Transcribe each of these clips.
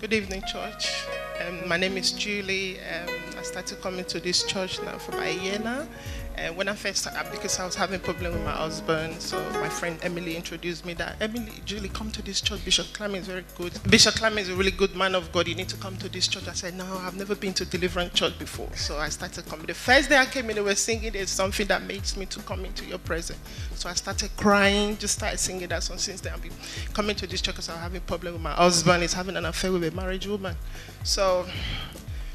Good evening, church. Um, my name is Julie. Um, I started coming to this church now for about a year now. And when I first started, because I was having problem with my husband, so my friend Emily introduced me that Emily, Julie, come to this church. Bishop Climate is very good. Bishop Climate is a really good man of God. You need to come to this church. I said, no, I've never been to Deliverance Church before. So I started coming. The first day I came in, they were singing. There's something that makes me to come into your presence. So I started crying, just started singing that song. Since then, I've been coming to this church because I'm having problem with my husband. He's having an affair with a married woman. So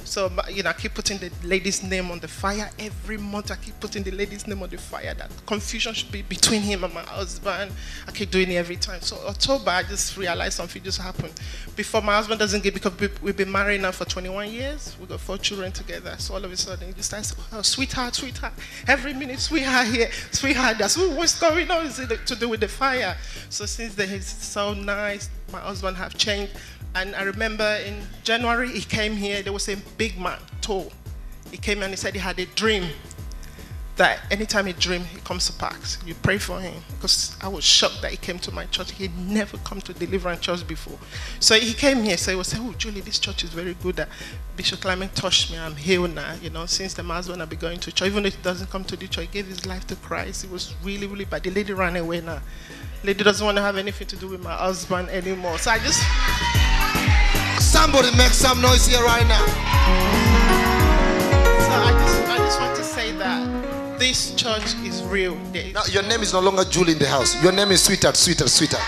so, you know, I keep putting the lady's name on the fire every month. I keep putting the lady's name on the fire. That confusion should be between him and my husband. I keep doing it every time. So, October, I just realized something just happened. Before my husband doesn't get, because we've been married now for 21 years, we got four children together. So, all of a sudden, he just starts, oh, sweetheart, sweetheart, every minute, sweetheart here, sweetheart. That's what's going on. Is it to do with the fire? So, since then, he's so nice. My husband have changed. And I remember in January, he came here, there was a big man, tall. He came and he said he had a dream that anytime he dream, he comes to Parks. You pray for him. Because I was shocked that he came to my church. He had never come to Deliverance Church before. So he came here, so he was saying, oh, Julie, this church is very good. Bishop Climate touched me. I'm healed now. You know, since the husband I've been going to church. Even if he doesn't come to the church, he gave his life to Christ. It was really, really bad. The lady ran away now. Lady doesn't want to have anything to do with my husband anymore. So I just... Somebody make some noise here right now. Church is real. Now, your name is no longer Julie in the house. Your name is Sweetheart, Sweetheart, Sweetheart.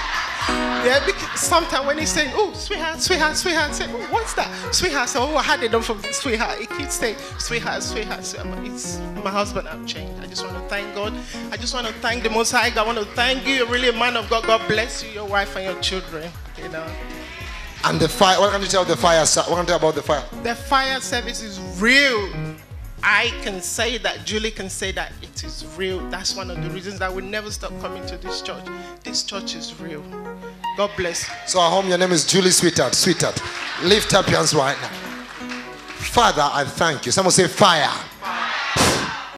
Yeah, because sometimes when he's saying, oh, sweetheart, sweetheart, sweetheart, say, oh, what's that? Sweetheart, so, oh, I had it done from sweetheart. He keeps saying, sweetheart, sweetheart, sweetheart. It's my husband I've changed. I just want to thank God. I just want to thank the Most High. I want to thank you. You're really a man of God. God bless you, your wife, and your children. You know. And the fire, what can you tell the fire? What can you tell about the fire? The fire service is real. I can say that, Julie can say that it is real. That's one of the reasons I will never stop coming to this church. This church is real. God bless. So at home, your name is Julie Sweetheart. Sweetheart. Lift up your hands right now. Father, I thank you. Someone say fire.